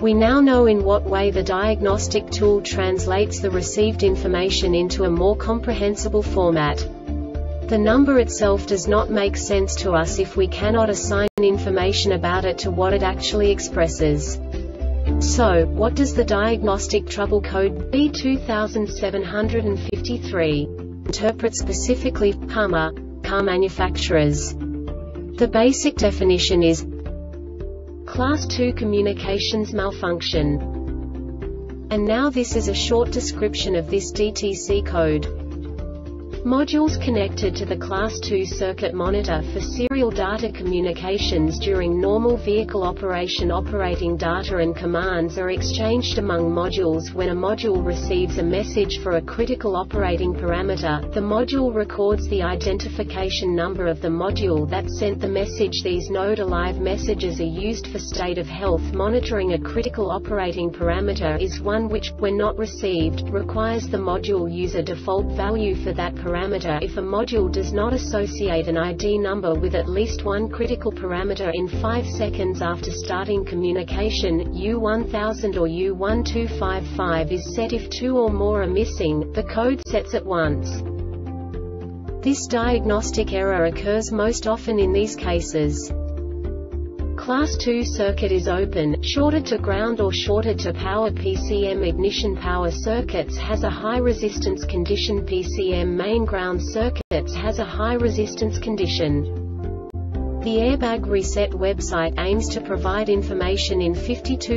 We now know in what way the diagnostic tool translates the received information into a more comprehensible format. The number itself does not make sense to us if we cannot assign information about it to what it actually expresses. So, what does the diagnostic trouble code B2753 interpret specifically, car manufacturers? The basic definition is Class 2 communications malfunction. And now this is a short description of this DTC code. Modules connected to the Class 2 circuit monitor for serial data communications during normal vehicle operation operating data and commands are exchanged among modules. When a module receives a message for a critical operating parameter, the module records the identification number of the module that sent the message. These node alive messages are used for state of health monitoring. A critical operating parameter is one which, when not received, requires the module use a default value for that parameter parameter if a module does not associate an ID number with at least one critical parameter in 5 seconds after starting communication, U1000 or U1255 is set if two or more are missing, the code sets at once. This diagnostic error occurs most often in these cases. Class 2 circuit is open, shorted to ground or shorted to power PCM ignition power circuits has a high resistance condition PCM main ground circuits has a high resistance condition. The Airbag Reset website aims to provide information in 52